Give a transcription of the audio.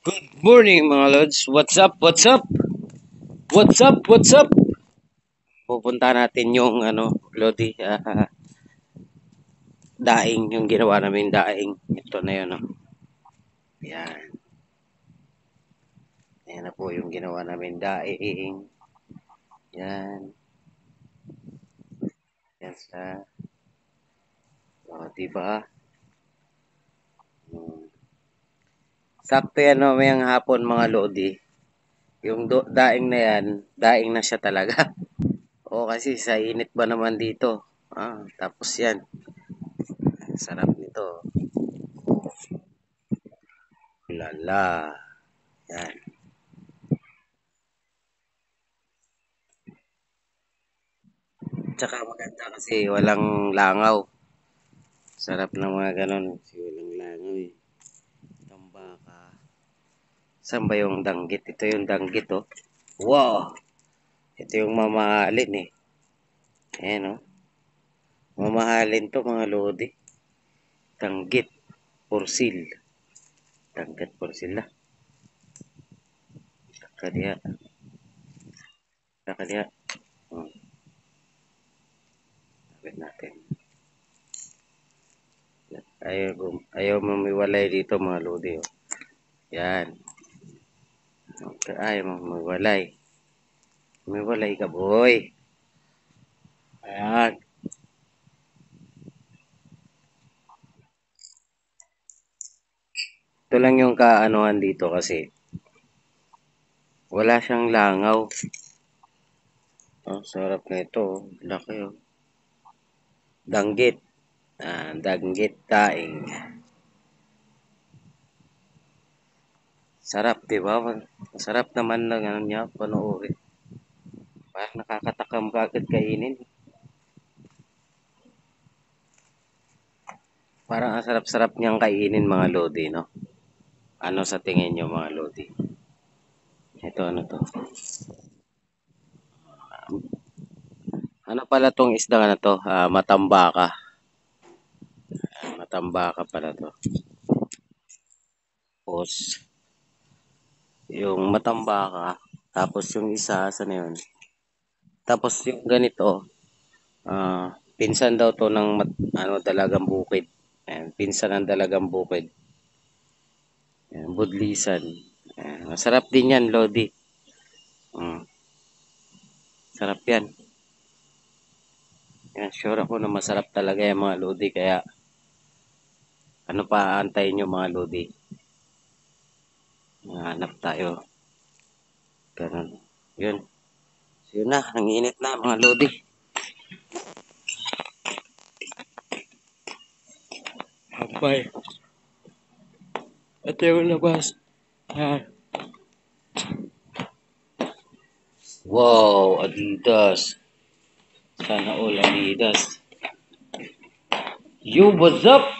Good morning mga lods. What's up? What's up? What's up? What's up? Pupunta natin yung ano, Lodi, ah, daing, yung ginawa namin daing. Ito na yun, oh. Yan. Yan na po yung ginawa namin daing. Yan. Yan sa Oh, diba? Hmm. Sakto yan mamayang hapon mga lodi. Yung do, daing na yan, daing na siya talaga. o kasi sa init ba naman dito. Ah, tapos yan. Sarap nito. Lala. Yan. Tsaka maganda kasi walang langaw. Sarap ng mga ganon. Kasi walang langaw eh. Saan ba yung danggit? Ito yung danggit oh. Wow! Ito yung mamahalin eh. Ayan oh. Mamahalin to mga lodi. Danggit. Porsil. Danggit porsil na. Kadiya. Kadiya. Hmm. Sabit natin. Ayaw, ayaw mamiwalay dito mga lodi. Oh. Yan. Okay, ayaw mamiwalay. Mamiwalay ka boy. Ayan. Ito lang yung kaanuhan dito kasi wala siyang langaw. Oh, sarap na ito. Oh. Laki oh. Danggit. Ah, danggit taing. Sarap, di ba? Masarap naman lang ano niya, panoorin. Parang nakakatakam ka kainin. Parang ang sarap-sarap niyang kainin mga lodi, no? Ano sa tingin niyo mga lodi? Ito ano to? Ano pala tong isda na to? Uh, matambaka. Uh, matambaka pala to. Tapos, yung matambaka, tapos yung isa, sa na yun? Tapos yung ganito, uh, pinsan daw to ng mat, ano, dalagang bukid. Ayan, pinsan ng dalagang bukid. Ayan, budlisan. Ayan, masarap din yan, Lodi. Mm. Sarap yan. Yan, sure ako na masarap talaga yung mga Lodi. Kaya, ano pa aantayin nyo mga Lodi? Hanap tayo. Ganun. Yun. So, yun na. Nanginit na mga Lodi. Bye. Ito yung labas. Yan. Wow, Adidas. Sana all Adidas. You, what's up?